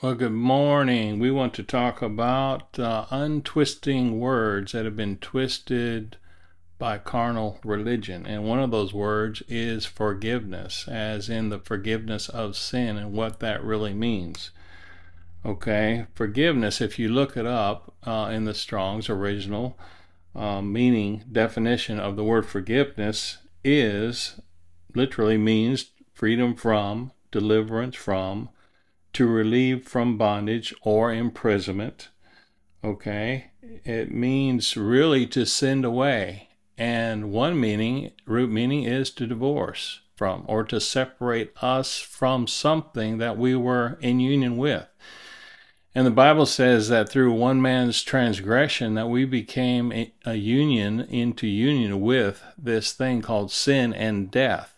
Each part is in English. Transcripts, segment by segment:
Well, good morning. We want to talk about uh, untwisting words that have been twisted by carnal religion. And one of those words is forgiveness, as in the forgiveness of sin and what that really means. Okay, forgiveness, if you look it up uh, in the Strong's original uh, meaning definition of the word forgiveness, is literally means freedom from, deliverance from, to relieve from bondage or imprisonment. Okay, it means really to send away. And one meaning, root meaning, is to divorce from or to separate us from something that we were in union with. And the Bible says that through one man's transgression that we became a union into union with this thing called sin and death.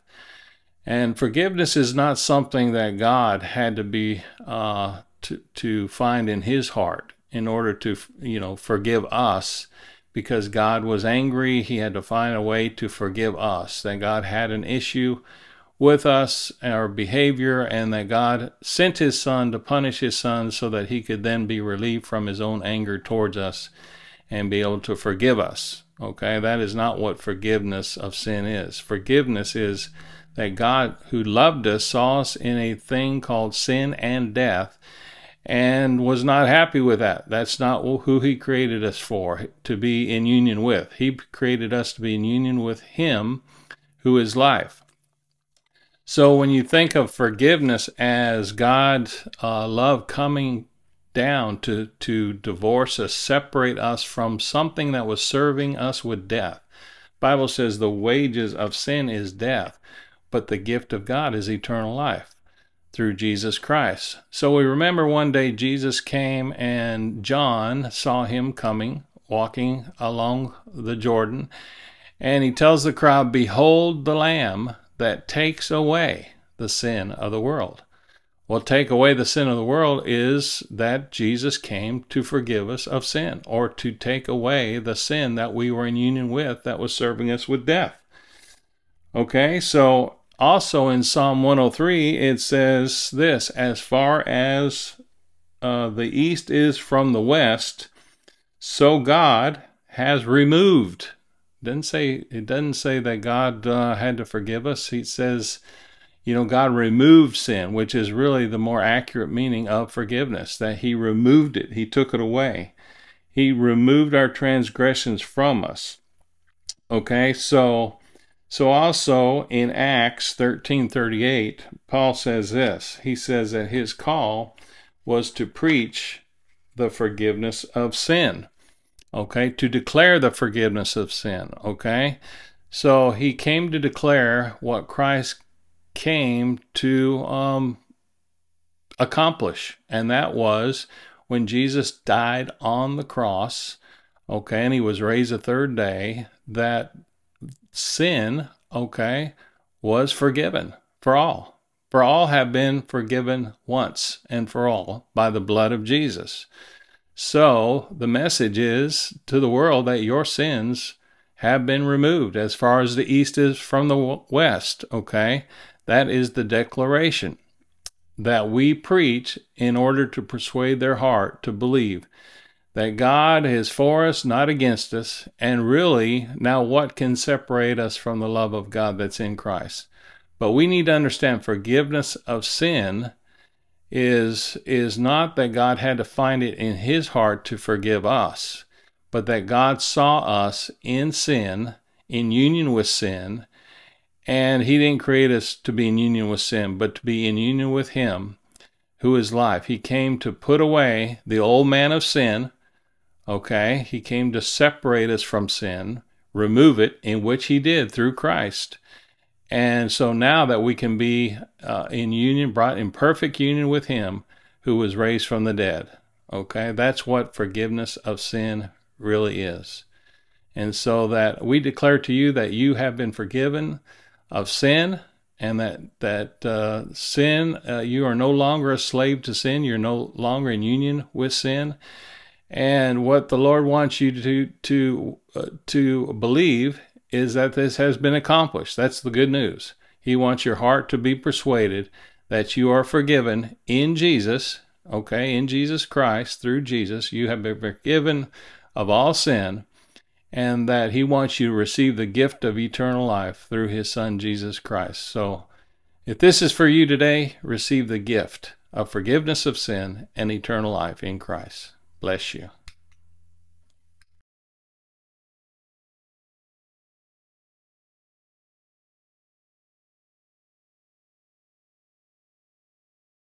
And forgiveness is not something that God had to be uh, to to find in His heart in order to you know forgive us, because God was angry. He had to find a way to forgive us. That God had an issue with us, our behavior, and that God sent His Son to punish His Son so that He could then be relieved from His own anger towards us and be able to forgive us. Okay, that is not what forgiveness of sin is. Forgiveness is that God, who loved us, saw us in a thing called sin and death and was not happy with that. That's not who He created us for, to be in union with. He created us to be in union with Him who is life. So when you think of forgiveness as God's uh, love coming down to, to divorce us, separate us from something that was serving us with death. Bible says the wages of sin is death but the gift of God is eternal life through Jesus Christ. So we remember one day Jesus came and John saw him coming, walking along the Jordan, and he tells the crowd, Behold the Lamb that takes away the sin of the world. Well, take away the sin of the world is that Jesus came to forgive us of sin or to take away the sin that we were in union with that was serving us with death. Okay, so also in Psalm 103, it says this as far as uh, the east is from the west, so God has removed. Doesn't say it doesn't say that God uh, had to forgive us. He says, you know, God removed sin, which is really the more accurate meaning of forgiveness. That He removed it. He took it away. He removed our transgressions from us. Okay, so so also in Acts 13:38, Paul says this. He says that his call was to preach the forgiveness of sin. Okay, to declare the forgiveness of sin, okay? So he came to declare what Christ came to um, accomplish, and that was when Jesus died on the cross, okay, and he was raised a third day, that sin, okay, was forgiven for all. For all have been forgiven once and for all by the blood of Jesus. So the message is to the world that your sins have been removed as far as the east is from the west, okay? That is the declaration that we preach in order to persuade their heart to believe that God is for us, not against us. And really, now what can separate us from the love of God that's in Christ? But we need to understand forgiveness of sin is, is not that God had to find it in his heart to forgive us, but that God saw us in sin, in union with sin, and he didn't create us to be in union with sin, but to be in union with him who is life. He came to put away the old man of sin, Okay? He came to separate us from sin, remove it, in which he did through Christ. And so now that we can be uh, in union, brought in perfect union with him who was raised from the dead. Okay? That's what forgiveness of sin really is. And so that we declare to you that you have been forgiven of sin and that that uh, sin uh, you are no longer a slave to sin you're no longer in union with sin and what the Lord wants you to to uh, to believe is that this has been accomplished. That's the good news. He wants your heart to be persuaded that you are forgiven in Jesus, okay, in Jesus Christ, through Jesus, you have been forgiven of all sin, and that He wants you to receive the gift of eternal life through His Son, Jesus Christ. So, if this is for you today, receive the gift of forgiveness of sin and eternal life in Christ. Bless you.